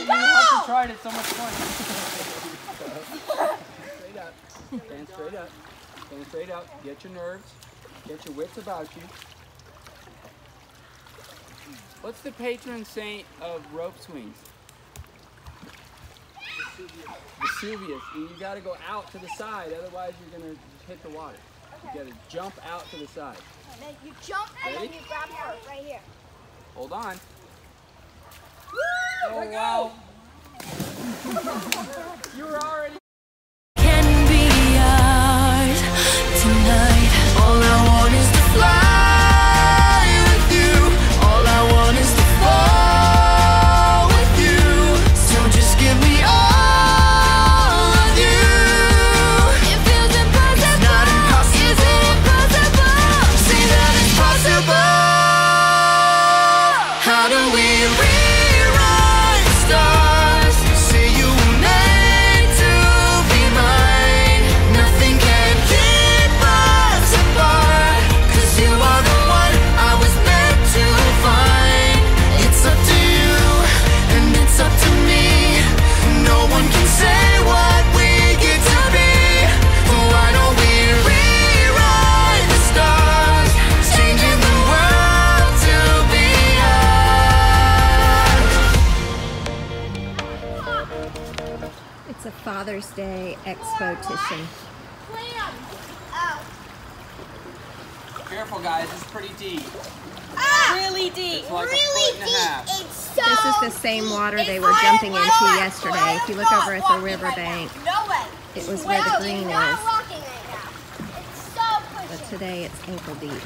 right. You have to try it. It's so much fun. Straight up. Stand straight up. Stand straight up. Get your nerves. Get your wits about you. What's the patron saint of rope swings? Vesuvius. And you got to go out to the side, otherwise you're going to hit the water. You got to jump out to the side. And then you jump and Ready? then you grab her right here. Hold on. Oh wow. You were already. It's a Father's Day expo-tition. Clam. Oh. Careful, guys. It's pretty deep. Ah! Really deep. It's like a really foot and a deep. half. It's so This is the same water they were jumping into like- yesterday. If you look over at the riverbank, right. No way. it was where the green you're is. right now. It's so but today it's ankle deep.